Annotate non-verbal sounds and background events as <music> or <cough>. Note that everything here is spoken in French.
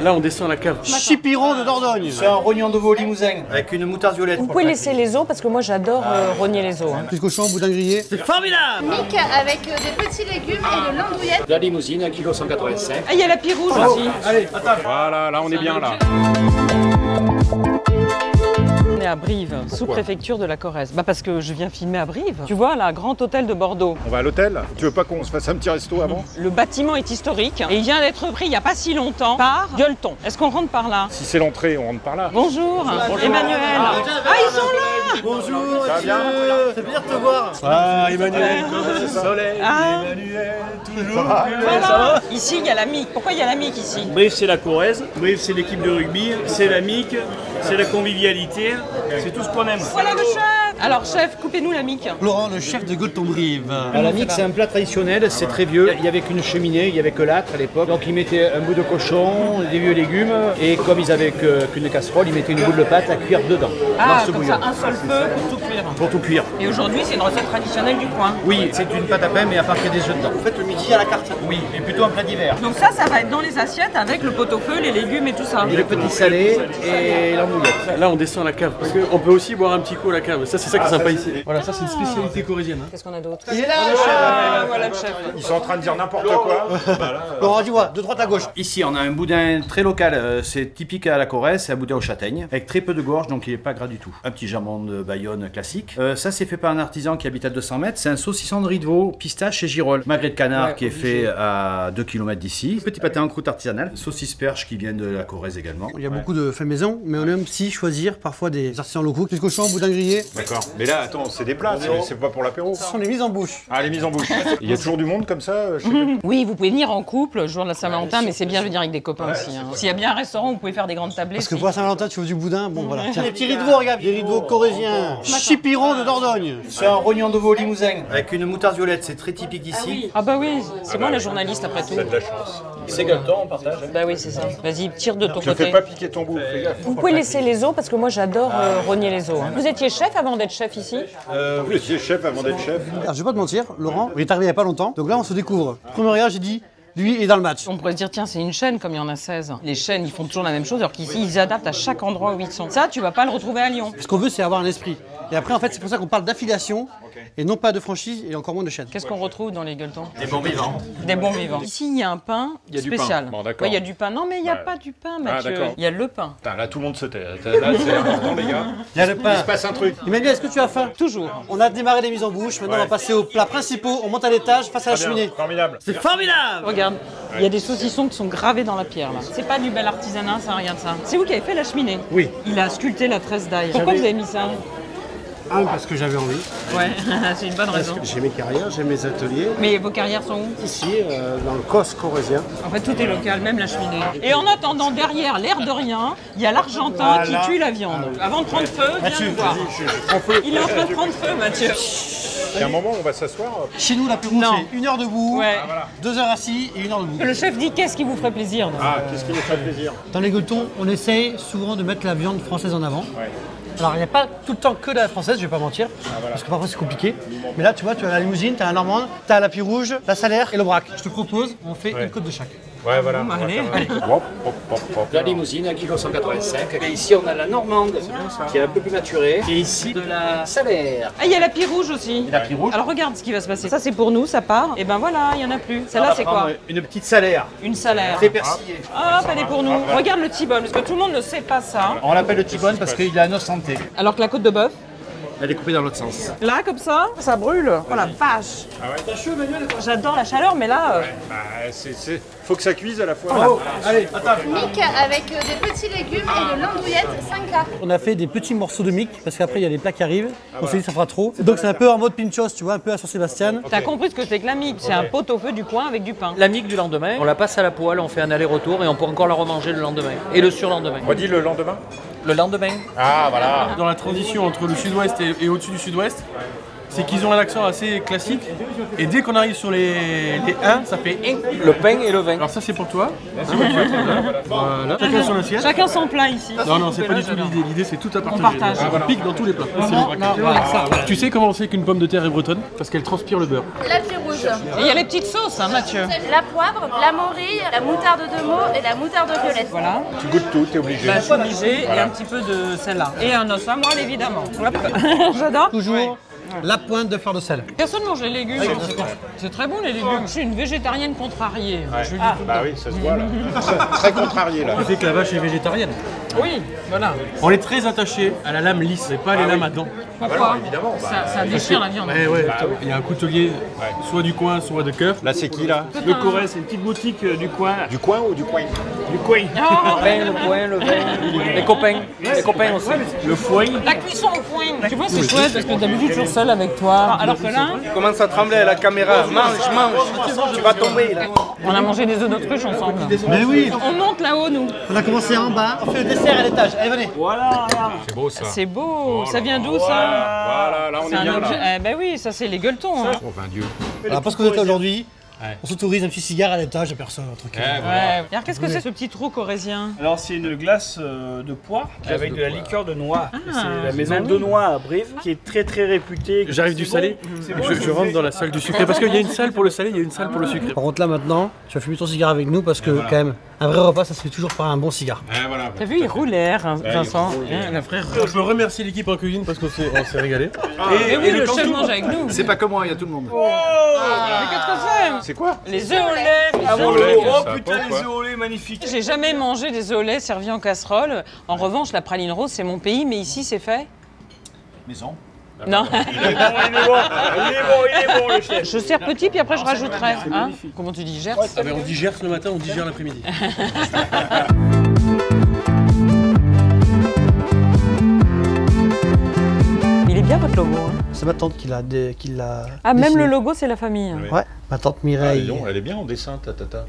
Là, on descend à la cave. Chipiron de Dordogne. C'est un rognon de veau limousin avec une moutarde violette. Vous pouvez laisser les os parce que moi j'adore euh, rogner les os. hein. Petit cochon, boudin grillé. C'est formidable Mic avec euh, des petits légumes et de l'andouillette. La limousine, 1 kg 185. Ah, il y a la pie rouge aussi. Voilà, là on est bien là. On est à Brive, sous-préfecture de la Corrèze. Bah parce que je viens filmer à Brive. Tu vois, là, grand hôtel de Bordeaux. On va à l'hôtel Tu veux pas qu'on se fasse un petit resto avant? Le bâtiment est historique et il vient d'être repris il n'y a pas si longtemps par Gueuleton. Est-ce qu'on rentre par là? Si c'est l'entrée, on rentre par là. Bonjour, Emmanuel. Ah, ils sont là Bonjour, Ça va bien c'est bien de te voir. Ah, Emmanuel Soleil, Ah. Voilà. Ici, il y a la MIC. Pourquoi il y a la MIC ici Brive, c'est la Corrèze. Brive, c'est l'équipe de rugby. C'est la MIC. C'est la convivialité. C'est tout ce qu'on aime. Voilà le chef Alors, chef, coupez-nous la MIC. Laurent, le chef de Goulton-Brive. À la mique, c'est un plat traditionnel, c'est très vieux. Il y avait qu'une cheminée, il y avait que l'âtre à l'époque. Donc ils mettaient un bout de cochon, des vieux légumes, et comme ils avaient que- qu'une casserole, ils mettaient une boule de pâte à cuire dedans. Ah, dans ce comme bouillon. ça, un seul feu pour tout cuire. Pour tout cuire. Et aujourd'hui, c'est une recette traditionnelle du coin. Oui, c'est une pâte à pain, mais à part qu'il y a des œufs dedans. Vous faites le midi à la carte Oui, et plutôt un plat d'hiver. Donc ça, ça va être dans les assiettes avec le pot-au-feu, les légumes et tout ça. Et le petit salé et l'andouillette. Là, on descend à la cave. Parce qu'on peut aussi boire un petit coup à la cave. Ça, c'est ça qui est sympa ici. Voilà, ça, c'est une spécialité corrézienne. hein. Qu'est-ce qu'on a d'autre Il est là, Ah, voilà le chef. Ils sont en train de dire n'importe quoi. Laurent, dis-moi, de droite à gauche. Ici, on a un boudin très local, euh, c'est typique à la Corrèze, c'est un boudin aux châtaignes, avec très peu de gorge, donc il n'est pas gras du tout. Un petit jambon de Bayonne classique. Euh, ça, c'est fait par un artisan qui habite à 200 mètres. C'est un saucisson de riz de veau, pistache et girole. Magret de canard Ouais, qui est fait à 2 km d'ici. Petit pâté en croûte artisanale. Saucisse perche qui vient de la Corrèze également. Il y a beaucoup de faits maison, mais on aime aussi choisir parfois des artisans locaux. Petit cochon, boudin grillé. D'accord. Mais là, attends, c'est des plats, c'est- c'est pas pour l'apéro. Ce sont les mises en bouche. Ah, les mises en bouche. <laughs> Il y a toujours du monde comme ça euh, chez vous <laughs> Oui, vous pouvez venir en couple le jour de la Saint-Valentin, mais c'est bien de venir avec des copains aussi. hein. S'il y a bien un restaurant, vous pouvez faire des grandes tablées. Parce que pour la Saint-Valentin, tu veux du boudin, bon voilà. <laughs> Tiens, les petits riz de veau, regarde. Des riz de veau corréziens. Chipiron de Dordogne. C'est un rognon de veau limousin, avec une moutarde violette, c'est très typique d'ici. Ah bah oui, c'est moi la journaliste après tout. T'as de la chance. C'est Galton, on partage. Bah oui, c'est ça. Vas-y, tire de ton Te fais côté. pas piquer ton bout, fais gaffe. Vous pouvez laisser les os parce que moi j'adore euh, rogner les os. hein. Vous étiez chef avant d'être chef ici Vous étiez chef avant d'être chef. Alors, je vais pas te mentir, Laurent, il est arrivé il y a pas longtemps. Donc là, on se découvre. Premier regard, j'ai dit, lui est dans le match. On pourrait se dire, tiens, c'est une chaîne comme il y en a 16. Les chaînes, ils font toujours la même chose, alors qu'ici, ils adaptent à chaque endroit où ils sont. Ça, tu vas pas le retrouver à Lyon. Ce qu'on veut, c'est avoir un esprit. Et après, en fait, c'est pour ça qu'on parle d'affiliation et non pas de franchise et encore moins de chaîne. Qu'est-ce qu'on retrouve dans les gueuletons Des bons vivants. Des bons vivants. Ici, il y a un pain Il y a du spécial. Bon. Ouais, il y a du pain. Non, mais il n'y a pas du pain, Ah, Mathieu. il y a le pain. Putain, là tout le monde se tait. Là, c'est <laughs> important, les gars. Il y a le Il pain. se passe un truc. Emmanuel, est-ce que tu as faim? Toujours. On a démarré les mises en bouche, maintenant on va passer aux plats principaux, on monte à l'étage face à la bien, cheminée. Formidable. C'est formidable Regarde, il y a des saucissons qui sont gravés dans la pierre là. C'est pas du bel artisanat, ça, regarde ça. C'est vous qui avez fait la cheminée Oui. Il a sculpté la tresse d'ail. Pourquoi vous avez mis ça? Un, parce que j'avais envie. Ouais, <laughs> c'est une bonne raison. J'ai mes carrières, j'ai mes ateliers. Mais vos carrières sont où Ici, euh, dans le COS corrézien. En fait, tout est local, même la cheminée. Et en attendant, derrière, l'air de rien, il y a l'Argentin qui tue la viande. Avant de prendre feu, viens nous voir. Je, je prends feu. Il est en train de prendre feu, Mathieu. Il y a un moment où on va s'asseoir. Chez nous, l'apéro, Non. c'est une heure debout, Ouais. deux heures assis et une heure debout. Le chef dit qu'est-ce qui vous ferait plaisir Ah, qu'est-ce qui nous fait plaisir? Dans les gueuletons, on essaye souvent de mettre la viande française en avant. Alors, il n'y a pas tout le temps que de la française, je vais pas mentir, parce que parfois c'est compliqué. Mais là, tu vois, tu as la limousine, tu as la normande, tu as la rouge, la salaire et le braque. Je te propose, on fait une côte de chaque. Ouais, voilà. La limousine, 1 kg 185. Et ici, on a la normande, qui est un peu plus maturée. Et ici, de la salaire. Ah, il y a la pie rouge aussi. La pie rouge. Alors regarde ce qui va se passer. Ça c'est pour nous, ça part. Et ben voilà, il y en a plus. Celle-là c'est quoi Une petite salaire, Une salaire. très persillée. Hop, elle est pour nous. Regarde le T-bone, parce que tout le monde ne sait pas ça. On l'appelle le T-bone parce qu'il a notre santé. Alors que la côte de bœuf, Elle est coupée dans l'autre sens. là comme ça, ça brûle. Oh la vache. J'adore la chaleur, mais là, euh, Bah, c'est, c'est- Faut que ça cuise à la fois. Allez, attends. Mic avec euh, des petits légumes et de l'andouillette 5K. On a fait des petits morceaux de mic parce qu'après il y a des plats qui arrivent. On s'est dit ça fera trop. Donc c'est un peu en mode pinchos, tu vois, un peu à Saint-Sébastien. t'as compris ce que c'est que la mique C'est un pot au feu du coin avec du pain. La mique du lendemain, on la passe à la poêle, on fait un aller-retour et on peut encore la remanger le lendemain. Et le surlendemain. On dit le lendemain? Le lendemain, Ah, voilà. Dans la transition entre le sud-ouest et, et au-dessus du sud-ouest, c'est qu'ils ont un accent assez classique. Et dès qu'on arrive sur les, les 1, ça fait 1. le pain et le vin. Alors ça c'est pour toi. Voilà. Chacun son assiette. Chacun son plat ici. Non, non, c'est pas du tout l'idée. L'idée, c'est tout à partager. partage. On pique dans tous les plats. Tu sais comment on sait qu'une pomme de terre est bretonne? Parce qu'elle transpire le beurre. La Et il y a les petites sauces, hein, Mathieu. La poivre, la morille, la moutarde de Meaux et la moutarde violette. Voilà. Tu goûtes tout, t'es obligé. Bah, je suis obligée, et un petit peu de celle-là. Et un os à moelle, évidemment. <laughs> J'adore. Toujours la pointe de fleur de sel. Personne mange les légumes. C'est très bon les légumes. Je suis une végétarienne contrariée. Je tout le Bah oui, ça se voit là. <laughs> Très contrarié là. Tu sais que la vache est végétarienne. Oui, voilà. On est très attaché à la lame lisse, et pas les lames à dents. Pourquoi évidemment, bah, ça, ça déchire la viande. Ouais, ouais. Il y a un coutelier, soit du coin, soit de cœur. Là, c'est qui là Le Corée, c'est une petite boutique euh, du coin. Du coin ou du coin Du coin. <laughs> Oh, le coin, le vin, les copains. Les copains aussi. Le foin. la cuisson au foin. Tu vois, c'est chouette parce que d'habitude, je suis toujours seule avec toi. Alors que là, Commence à trembler à la caméra. Mange, mange. Tu vas tomber là. on a mangé des œufs d'autruche ensemble. Mais oui, On monte là-haut, nous. on a commencé en bas, on fait le à l'étage. Allez, venez. Voilà, regarde. C'est beau ça. C'est beau. Ça vient d'où, ça Voilà, là on C'est est un bien objet. là. Eh ben oui, ça, c'est les gueuletons. hein. Oh, ben Dieu. Alors, parce que vous êtes là aujourd'hui, on s'autorise un petit cigare à l'étage, personne, tranquille. Eh, voilà. Ouais. Regarde, qu'est-ce que c'est ce petit trou corésien Alors c'est une glace euh, de poire avec de de, la poire. liqueur de noix. c'est la maison de noix à Brive qui est très très réputée. J'arrive du salé, bon, je, je rentre dans la salle du sucré. Parce qu'il y a une salle pour le salé, il y a une salle pour le sucré. Par contre, là maintenant, tu vas fumer ton cigare avec nous parce que, quand même, un vrai repas, ça se fait toujours par un bon cigare. Eh, voilà. T'as vu, il roule l'air, hein, Vincent. Hein, le frère. Je veux remercier l'équipe en cuisine parce qu'on s'est on s'est régalé. Mais oui, le chef mange avec nous. C'est pas que moi, il y a tout le monde. Mais qu'est-ce que c'est C'est quoi Les œufs au lait. les Ah œufs bon, au lait, oh putain les œufs au lait magnifiques. J'ai jamais mangé des œufs au lait servis en casserole. En revanche, la praline rose, c'est mon pays, mais ici, c'est fait Maison. Non. Il est bon, il est bon, il est bon, il est bon le chef. Je sers petit, puis après, je rajouterai. Hein Comment tu dis, gères Ah ben on digère le matin, on digère l'après-midi. <laughs> Il est bien, votre logo. hein. C'est ma tante qui l'a. dé- qui l'a Ah, même dessiné. le logo, c'est la famille. Ouais, ma tante Ah, Mireille. donc, elle est bien en dessin, ta tata.